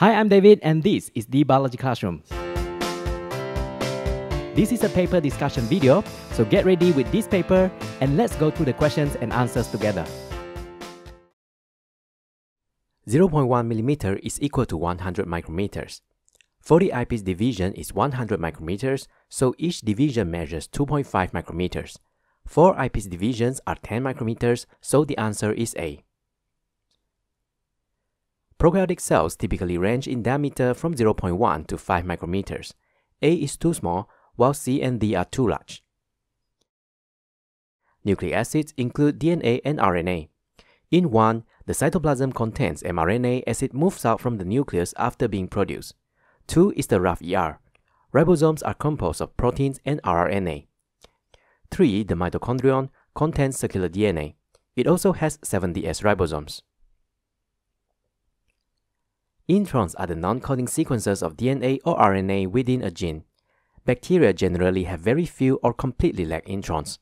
Hi, I'm David, and this is D Biology Classroom. This is a paper discussion video, so get ready with this paper and let's go through the questions and answers together. 0.1 mm is equal to 100 micrometers. 40 eyepiece division is 100 micrometers, so each division measures 2.5 micrometers. 4 eyepiece divisions are 10 micrometers, so the answer is A. Prokaryotic cells typically range in diameter from 0.1 to 5 micrometers. A is too small, while C and D are too large. Nucleic acids include DNA and RNA. In one, the cytoplasm contains mRNA as it moves out from the nucleus after being produced. Two is the rough ER. Ribosomes are composed of proteins and rRNA. 3. The mitochondrion contains circular DNA. It also has 70S ribosomes. Introns are the non-coding sequences of DNA or RNA within a gene. Bacteria generally have very few or completely lack introns.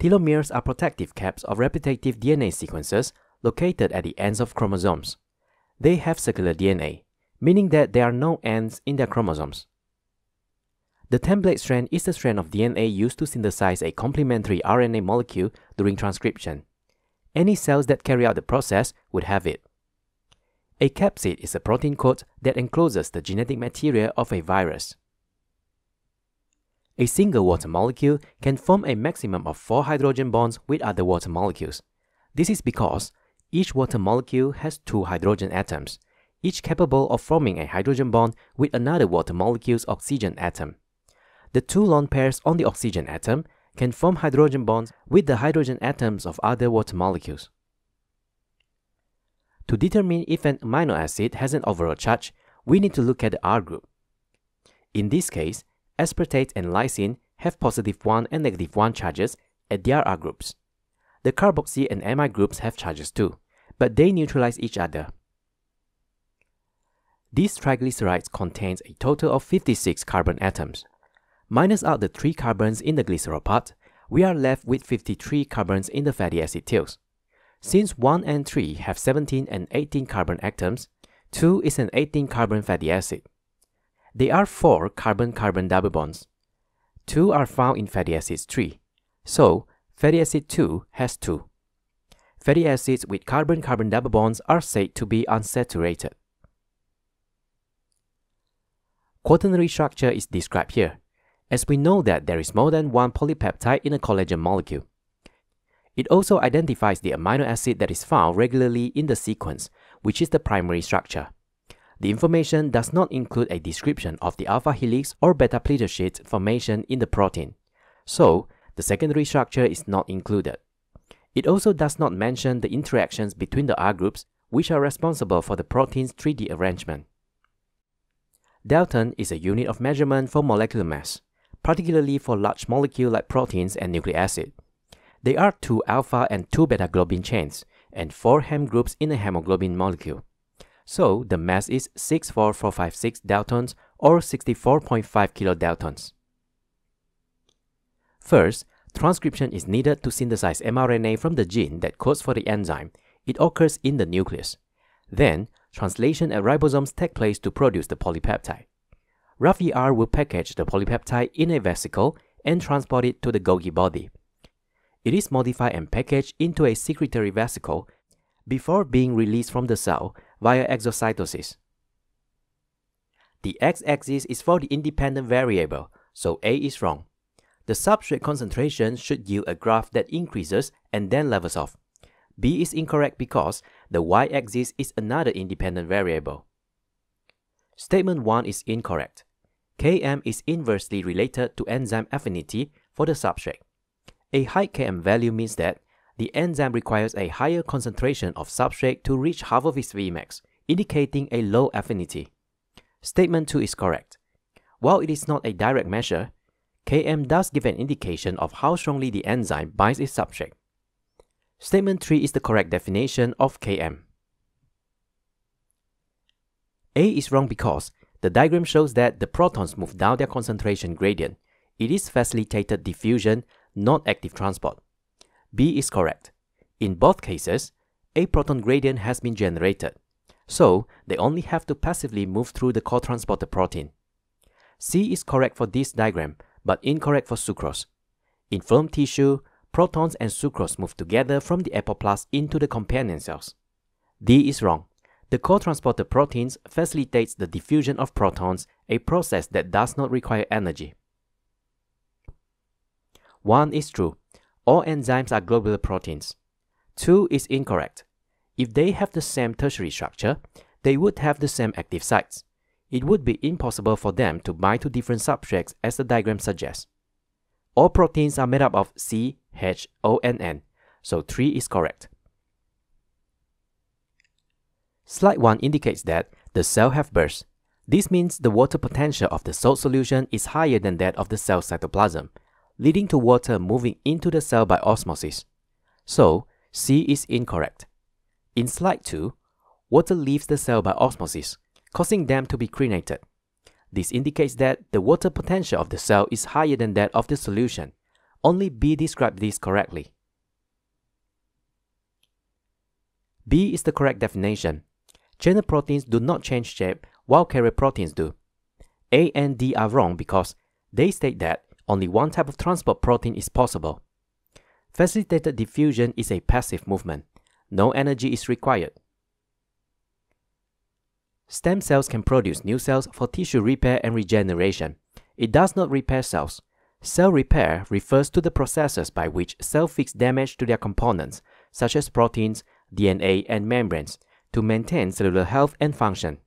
Telomeres are protective caps of repetitive DNA sequences located at the ends of chromosomes. They have circular DNA, meaning that there are no ends in their chromosomes. The template strand is the strand of DNA used to synthesize a complementary RNA molecule during transcription. Any cells that carry out the process would have it. A capsid is a protein coat that encloses the genetic material of a virus. A single water molecule can form a maximum of four hydrogen bonds with other water molecules. This is because each water molecule has two hydrogen atoms, each capable of forming a hydrogen bond with another water molecule's oxygen atom. The two lone pairs on the oxygen atom can form hydrogen bonds with the hydrogen atoms of other water molecules. To determine if an amino acid has an overall charge, we need to look at the R group. In this case, aspartate and lysine have positive 1 and negative 1 charges at their R groups. The carboxy and amide groups have charges too, but they neutralize each other. These triglycerides contains a total of 56 carbon atoms. Minus out the 3 carbons in the glycerol part, we are left with 53 carbons in the fatty acid tails. Since 1 and 3 have 17 and 18 carbon atoms, 2 is an 18 carbon fatty acid. There are 4 carbon-carbon double bonds. 2 are found in fatty acids 3, so fatty acid 2 has 2. Fatty acids with carbon-carbon double bonds are said to be unsaturated. Quaternary structure is described here, as we know that there is more than one polypeptide in a collagen molecule. It also identifies the amino acid that is found regularly in the sequence, which is the primary structure. The information does not include a description of the alpha helix or beta pleated formation in the protein, so the secondary structure is not included. It also does not mention the interactions between the R groups, which are responsible for the protein's 3D arrangement. Dalton is a unit of measurement for molecular mass, particularly for large molecules like proteins and nucleic acid. There are two alpha and two beta globin chains and four heme groups in a hemoglobin molecule. So the mass is 64456 daltons or 64.5 kilodaltons. First, transcription is needed to synthesize mRNA from the gene that codes for the enzyme. It occurs in the nucleus. Then, translation at ribosomes take place to produce the polypeptide. Rough ER will package the polypeptide in a vesicle and transport it to the Golgi body. It is modified and packaged into a secretory vesicle before being released from the cell via exocytosis. The x-axis is for the independent variable, so A is wrong. The substrate concentration should yield a graph that increases and then levels off. B is incorrect because the y-axis is another independent variable. Statement 1 is incorrect. Km is inversely related to enzyme affinity for the substrate. A high Km value means that the enzyme requires a higher concentration of substrate to reach half of its Vmax, indicating a low affinity. Statement 2 is correct. While it is not a direct measure, Km does give an indication of how strongly the enzyme binds its substrate. Statement 3 is the correct definition of Km. A is wrong because the diagram shows that the protons move down their concentration gradient. It is facilitated diffusion, not active transport. B is correct. In both cases, a proton gradient has been generated. so they only have to passively move through the co-transporter protein. C is correct for this diagram, but incorrect for sucrose. In phloem tissue, protons and sucrose move together from the apoplast into the companion cells. D is wrong. The co-transporter proteins facilitates the diffusion of protons, a process that does not require energy. 1 is true. All enzymes are globular proteins. 2 is incorrect. If they have the same tertiary structure, they would have the same active sites. It would be impossible for them to bind to different substrates as the diagram suggests. All proteins are made up of C, H, O, and N, so 3 is correct. Slide 1 indicates that the cell have burst. This means the water potential of the salt solution is higher than that of the cell cytoplasm, leading to water moving into the cell by osmosis. So, C is incorrect. In slide 2, water leaves the cell by osmosis, causing them to be crenated. This indicates that the water potential of the cell is higher than that of the solution. Only B described this correctly. B is the correct definition. Channel proteins do not change shape while carrier proteins do. A and D are wrong because they state that only one type of transport protein is possible. Facilitated diffusion is a passive movement. No energy is required. Stem cells can produce new cells for tissue repair and regeneration. It does not repair cells. Cell repair refers to the processes by which cells fix damage to their components, such as proteins, DNA, and membranes, to maintain cellular health and function.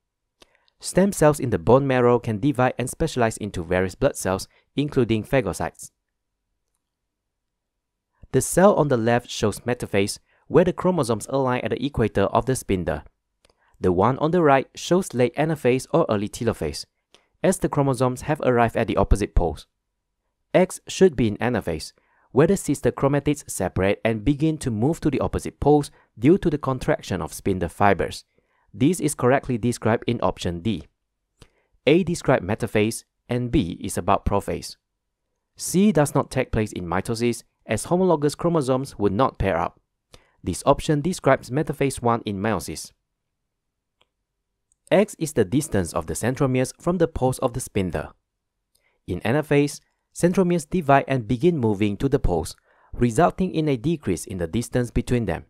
Stem cells in the bone marrow can divide and specialize into various blood cells, including phagocytes. The cell on the left shows metaphase, where the chromosomes align at the equator of the spindle. The one on the right shows late anaphase or early telophase, as the chromosomes have arrived at the opposite poles. X should be in anaphase, where the sister chromatids separate and begin to move to the opposite poles due to the contraction of spindle fibers. This is correctly described in option D. A describes metaphase and B is about prophase. C does not take place in mitosis as homologous chromosomes would not pair up. This option describes metaphase 1 in meiosis. X is the distance of the centromeres from the poles of the spindle. In anaphase, centromeres divide and begin moving to the poles, resulting in a decrease in the distance between them.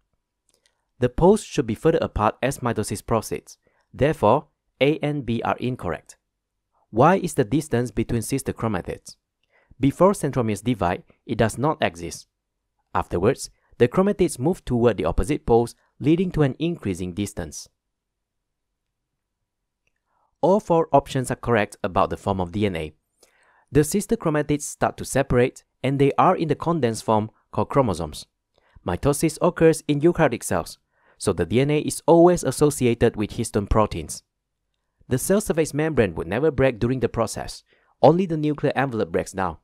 The poles should be further apart as mitosis proceeds. Therefore, A and B are incorrect. Y is the distance between sister chromatids. Before centromeres divide, it does not exist. Afterwards, the chromatids move toward the opposite poles, leading to an increasing distance. All four options are correct about the form of DNA, the sister chromatids start to separate and they are in the condensed form called chromosomes. Mitosis occurs in eukaryotic cells, so the DNA is always associated with histone proteins. The cell surface membrane would never break during the process, only the nuclear envelope breaks down.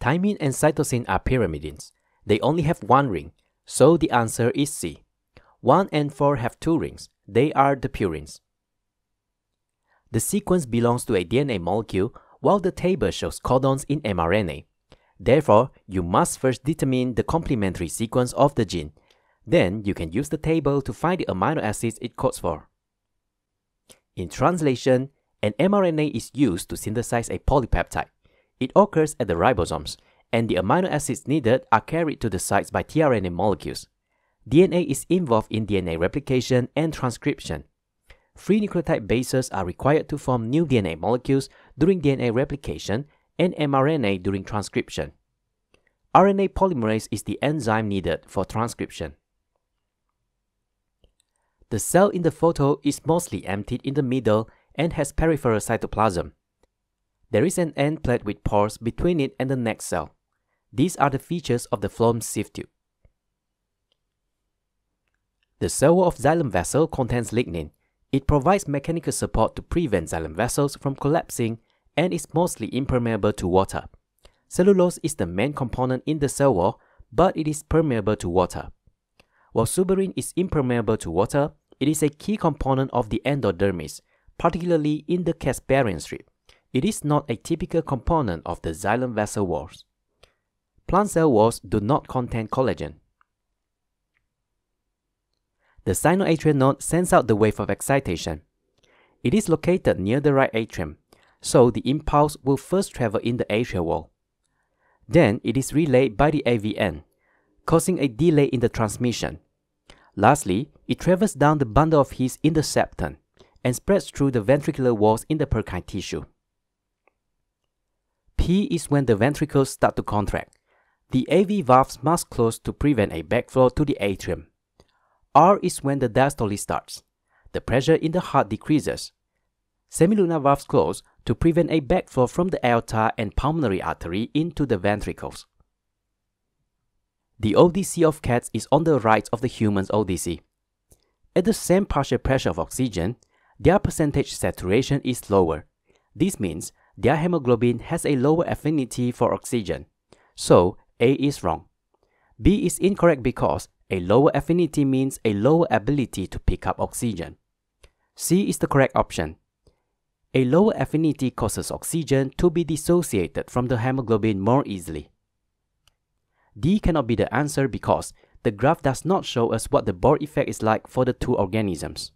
Thymine and cytosine are pyrimidines. They only have one ring, so the answer is C. 1 and 4 have two rings. They are the purines. The sequence belongs to a DNA molecule while the table shows codons in mRNA. Therefore, you must first determine the complementary sequence of the gene. Then you can use the table to find the amino acids it codes for. In translation, an mRNA is used to synthesize a polypeptide. It occurs at the ribosomes, and the amino acids needed are carried to the sites by tRNA molecules. DNA is involved in DNA replication and transcription. Free nucleotide bases are required to form new DNA molecules during DNA replication and mRNA during transcription. RNA polymerase is the enzyme needed for transcription. The cell in the photo is mostly emptied in the middle and has peripheral cytoplasm. There is an end plate with pores between it and the next cell. These are the features of the phloem sieve tube. The cell wall of xylem vessel contains lignin, it provides mechanical support to prevent xylem vessels from collapsing and is mostly impermeable to water. Cellulose is the main component in the cell wall, but it is permeable to water. While suberin is impermeable to water, it is a key component of the endodermis, particularly in the Casparian strip. It is not a typical component of the xylem vessel walls. Plant cell walls do not contain collagen. the sinoatrial node sends out the wave of excitation. It is located near the right atrium, so the impulse will first travel in the atrial wall. Then it is relayed by the AVN, causing a delay in the transmission. Lastly, it travels down the bundle of His in the septum and spreads through the ventricular walls in the Purkinje tissue. P is when the ventricles start to contract. The AV valves must close to prevent a backflow to the atrium. R is when the diastole starts. The pressure in the heart decreases. Semilunar valves close to prevent a backflow from the aorta and pulmonary artery into the ventricles. The ODC of cats is on the right of the human's ODC. At the same partial pressure of oxygen, their percentage saturation is lower. This means their hemoglobin has a lower affinity for oxygen. So, A is wrong. B is incorrect because a lower affinity means a lower ability to pick up oxygen. C is the correct option. A lower affinity causes oxygen to be dissociated from the hemoglobin more easily. D cannot be the answer because the graph does not show us what the Bohr effect is like for the two organisms.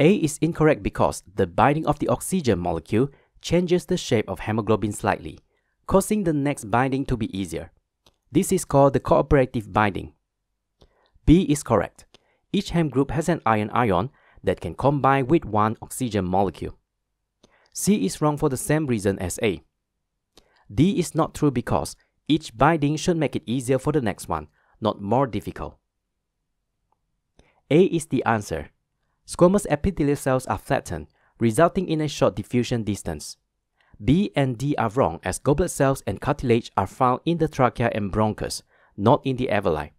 A is incorrect because the binding of the oxygen molecule changes the shape of hemoglobin slightly, causing the next binding to be easier. This is called the cooperative binding. B is correct. Each heme group has an iron ion that can combine with one oxygen molecule. C is wrong for the same reason as A. D is not true because each binding should make it easier for the next one, not more difficult. A is the answer. Squamous epithelial cells are flattened, resulting in a short diffusion distance. B and D are wrong as goblet cells and cartilage are found in the trachea and bronchus, not in the alveoli.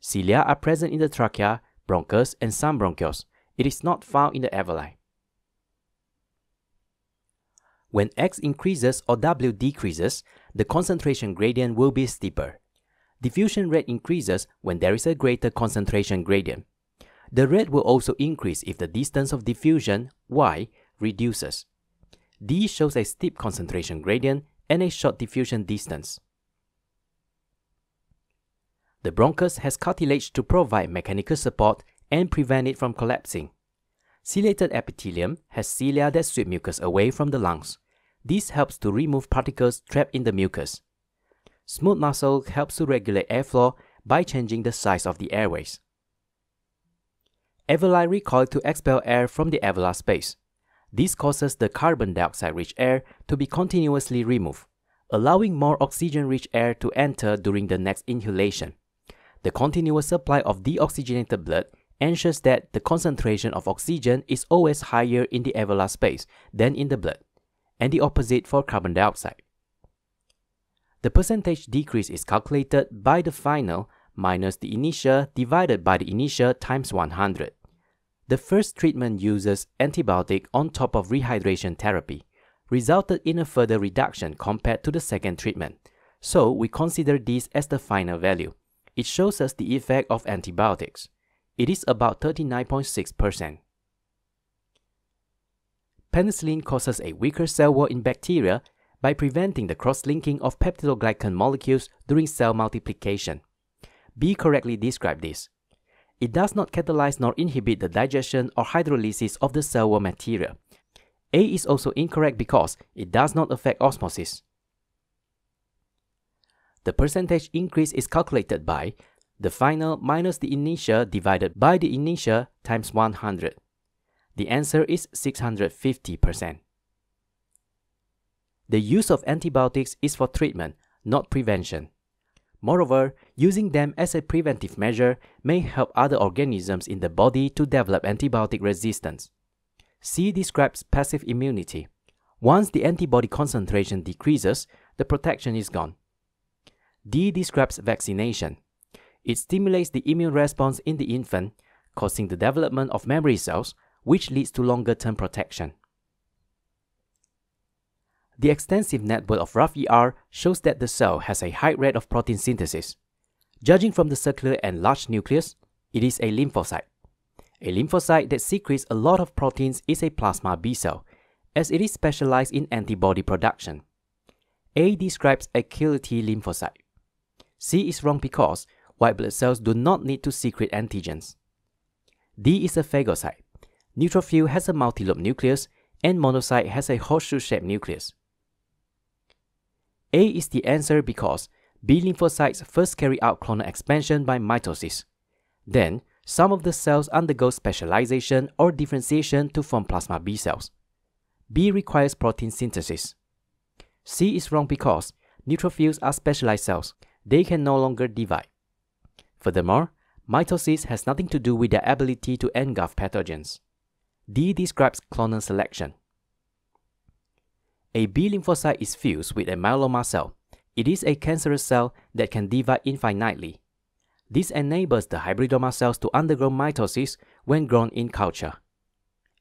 Cilia are present in the trachea, bronchus, and some bronchioles. It is not found in the alveoli. When X increases or W decreases, the concentration gradient will be steeper. Diffusion rate increases when there is a greater concentration gradient. The rate will also increase if the distance of diffusion, y, reduces. D shows a steep concentration gradient and a short diffusion distance. The bronchus has cartilage to provide mechanical support and prevent it from collapsing. Ciliated epithelium has cilia that sweep mucus away from the lungs. This helps to remove particles trapped in the mucus. Smooth muscle helps to regulate airflow by changing the size of the airways. Alveoli recoil to expel air from the alveolar space. This causes the carbon dioxide-rich air to be continuously removed, allowing more oxygen-rich air to enter during the next inhalation. The continuous supply of deoxygenated blood ensures that the concentration of oxygen is always higher in the alveolar space than in the blood, and the opposite for carbon dioxide. The percentage decrease is calculated by the final minus the initial divided by the initial times 100. The first treatment uses antibiotic on top of rehydration therapy, resulted in a further reduction compared to the second treatment, so we consider this as the final value. It shows us the effect of antibiotics. It is about 39.6%. Penicillin causes a weaker cell wall in bacteria by preventing the cross-linking of peptidoglycan molecules during cell multiplication. B correctly described this. It does not catalyze nor inhibit the digestion or hydrolysis of the cell wall material. A is also incorrect because it does not affect osmosis. The percentage increase is calculated by the final minus the initial divided by the initial times 100. The answer is 650%. The use of antibiotics is for treatment, not prevention. Moreover, using them as a preventive measure may help other organisms in the body to develop antibiotic resistance. C describes passive immunity. Once the antibody concentration decreases, the protection is gone. D describes vaccination. It stimulates the immune response in the infant, causing the development of memory cells, which leads to longer term protection. The extensive network of rough ER shows that the cell has a high rate of protein synthesis. Judging from the circular and large nucleus, it is a lymphocyte. A lymphocyte that secretes a lot of proteins is a plasma B cell, as it is specialized in antibody production. A describes a killer T lymphocyte. C is wrong because white blood cells do not need to secrete antigens. D is a phagocyte. Neutrophil has a multilobe nucleus and monocyte has a horseshoe-shaped nucleus. A is the answer because B lymphocytes first carry out clonal expansion by mitosis. Then, some of the cells undergo specialization or differentiation to form plasma B cells. B requires protein synthesis. C is wrong because neutrophils are specialized cells. They can no longer divide. Furthermore, mitosis has nothing to do with their ability to engulf pathogens. D describes clonal selection. A B lymphocyte is fused with a myeloma cell. It is a cancerous cell that can divide infinitely. This enables the hybridoma cells to undergo mitosis when grown in culture.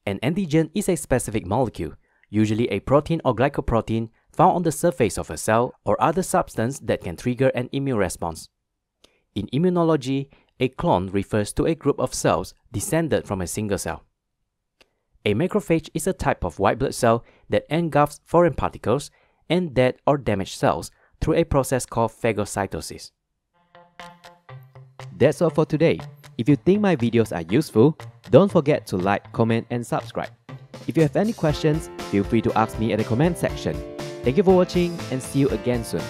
An antigen is a specific molecule, usually a protein or glycoprotein found on the surface of a cell or other substance that can trigger an immune response. In immunology, a clone refers to a group of cells descended from a single cell. A macrophage is a type of white blood cell that engulfs foreign particles and dead or damaged cells through a process called phagocytosis. That's all for today. If you think my videos are useful, don't forget to like, comment, and subscribe. If you have any questions, feel free to ask me at the comment section. Thank you for watching and see you again soon.